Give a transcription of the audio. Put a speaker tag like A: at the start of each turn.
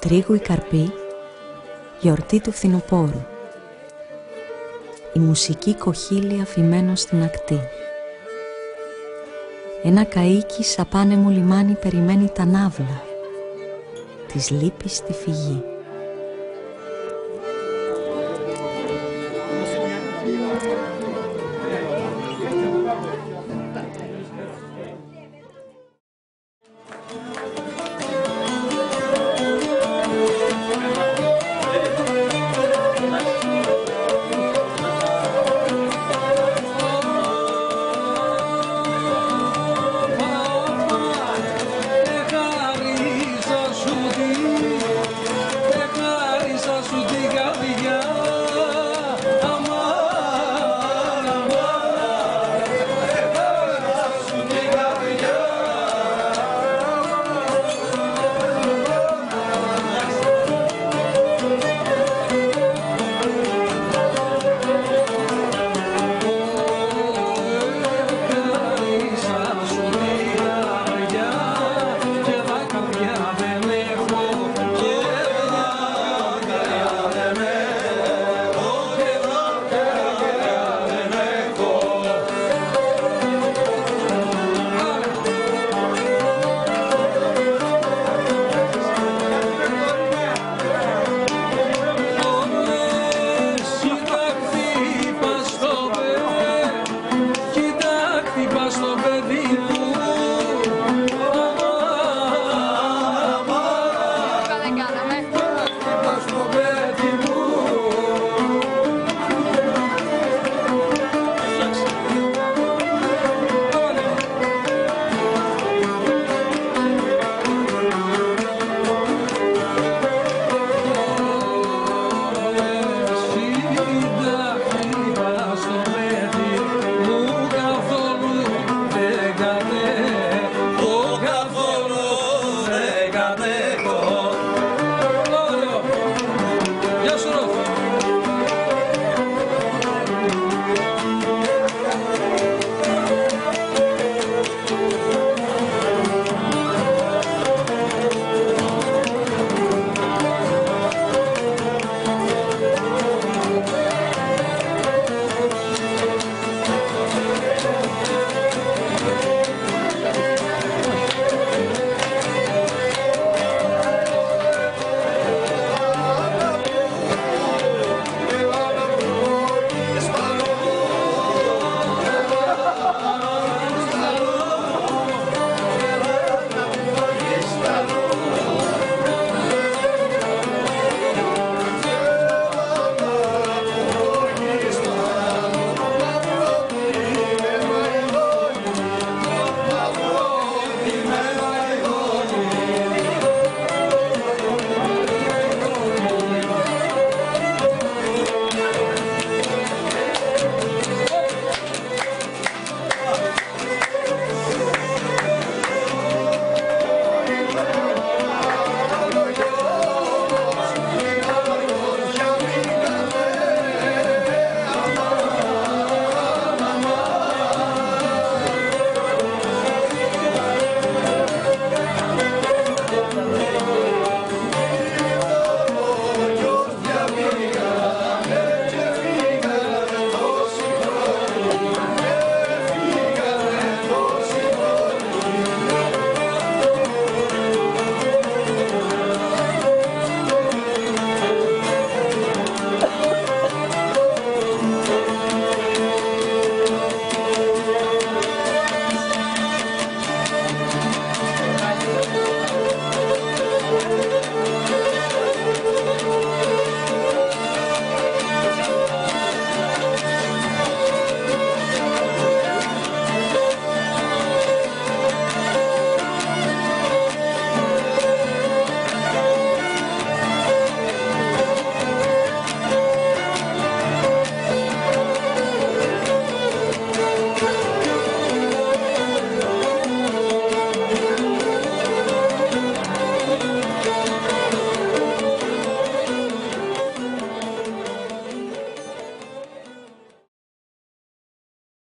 A: τρίγου η καρπή, γιορτή του φθινοπόρου. Η μουσική κοχύλη αφημένο στην ακτή. Ένα καΐκι σαπάνε μου λιμάνι περιμένει τα ναύλα. Της λύπης στη φυγή.